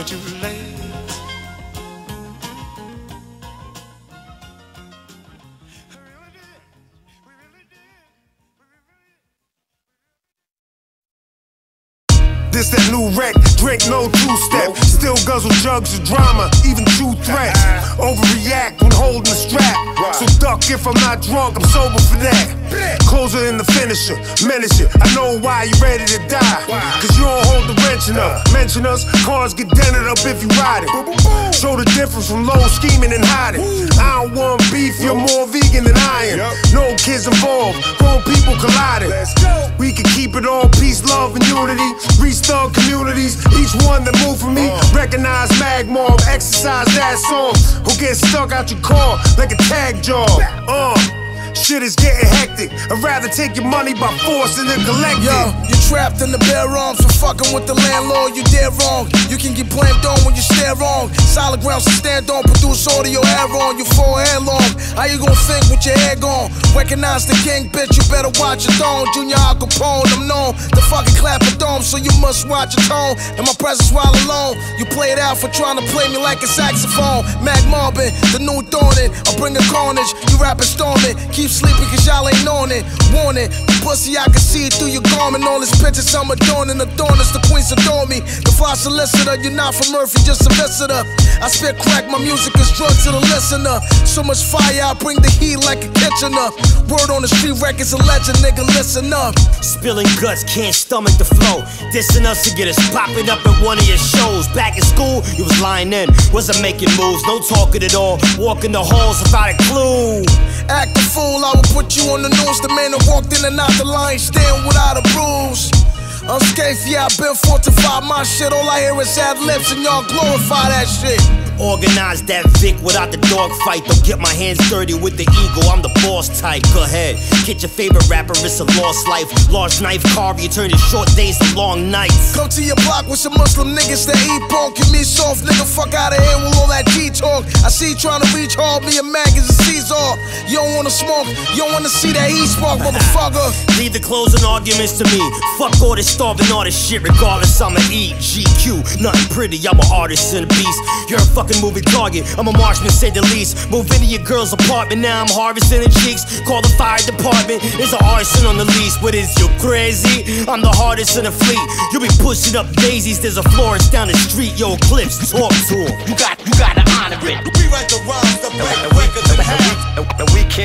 This that new wreck, drink no two step. Still guzzle jugs of drama, even true threats. If I'm not drunk, I'm sober for that. Closer than the finisher, menace. I know why you ready to die. Cause you don't hold the wrench enough. Mention us, cars get dented up if you ride it. Show the difference from low scheming and hiding. I don't want beef, you're more vegan than I am. No kids involved, grown people colliding. We can keep it all peace, love, and unity. Thug communities, each one that move for me. Recognize Magmore, exercise that song. Who get stuck out your car like a tag job. Uh. Shit is getting hectic. I'd rather take your money by force than to collect Yo, it. Trapped in the bare arms for fucking with the landlord. You dead wrong. You can get blamed on when you stare wrong. Solid ground to stand on. Produce audio air on. You forehead long. How you gonna think with your head gone? Recognize the king, bitch. You better watch your tone. Junior Al Capone, I'm known. The fucking clap of dome, so you must watch your tone. And my presence while alone. You play it out for trying to play me like a saxophone. Mag Marvin, the new dawning. I'll bring a carnage. You rapping storming. Keep sleeping cause y'all ain't on it. Warning, you pussy, I can see it through your garment. All this pictures I'm adorning. The is the queens adore me. The fly solicitor, you're not from Murphy, just a visitor. I spit crack, my music is drug to the listener. So much fire, I bring the heat like a kitchener. Word on the street, records a legend, nigga, listen up. Spilling guts, can't stomach the flow. Dissing us to get us popping up at one of your shows. Back in school, you was lying in, wasn't making moves, no talking at all. Walking the halls without a clue. You on the news. The man that walked in and out the line, stand without a bruise. Unscathed, yeah, I've been fortified. My shit, all I hear is ad libs, and y'all glorify that shit. Organize that Vic without the dog fight. Don't get my hands dirty with the ego. I'm the boss type. Go ahead, get your favorite rapper. It's a lost life. Large knife carve you, turn your short days to long nights. Come to your block with some Muslim niggas that eat pork. Give me soft, nigga, fuck out of here with all that G talk. I see you trying to reach hard, me a mag wanna smoke, you don't wanna see that heat spark, motherfucker. Leave the closing arguments to me. Fuck all this starving artist shit. Regardless, I'ma eat GQ. Nothing pretty, I'm an artist and a beast. You're a fucking moving target. I'm a marksman, say the least. Move into your girl's apartment, now I'm harvesting the cheeks. Call the fire department. There's an arson on the lease. What is you crazy? I'm the hardest in the fleet. You be pushing up daisies. There's a florist down the street. Yo, Clips, talk to him. You got, you gotta honor it. We write the rhymes, the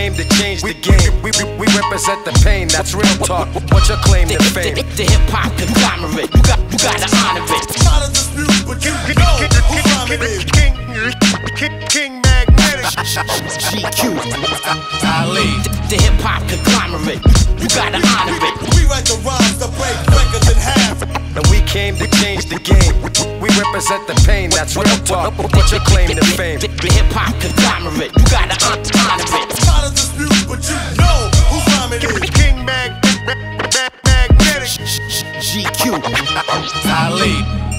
came to change the game. We, we, we represent the pain. That's real talk. What's your claim to the, fame? the, the hip hop conglomerate. You got, you gotta honor it. Not a dispute, but you know who rhyming is. King, King, King Magnetic. GQ. Ali. The, the hip hop conglomerate. You gotta honor it. We write the rhymes, the break records in half. And we came to change the game represent the pain, that's real talk. What's your claim to fame? The hip hop conglomerate, you gotta honor it. Tired of disputes, but you know who's rhyming it. King Mag, Mag, GQ, Talib.